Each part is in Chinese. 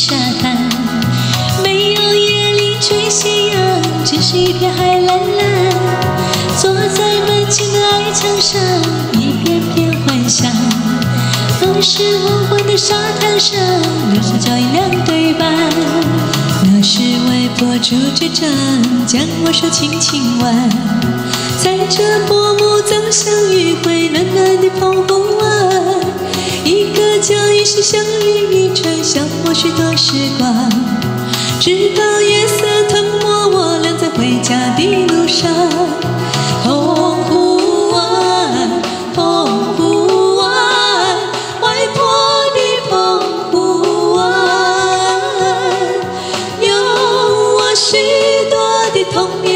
沙滩没有椰林追夕阳，只是一片海蓝蓝。坐在门前的矮墙上，一片片幻想。儿是黄昏的沙滩上，留下脚印两对半。那是外婆拄着杖，将我手轻轻挽。踩着薄暮走向余晖，暖暖的澎湖。是相遇一串，消磨许多时光。直到夜色吞没我俩在回家的路上。澎湖湾，澎湖湾，外婆的澎湖湾，有我许多的童年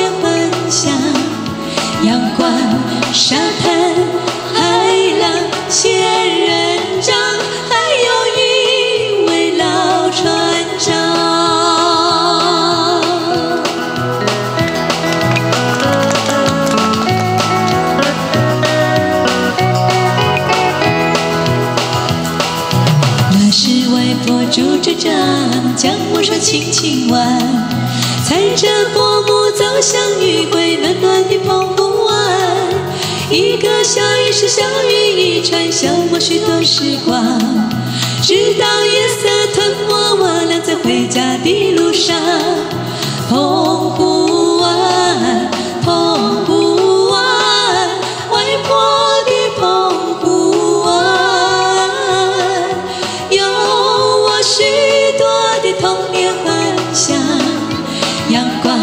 拄着杖，将我手轻轻挽。踩着薄暮走向余晖，暖暖的澎湖湾。一个小雨是小雨一串，消磨许多时光。直到夜色阳光。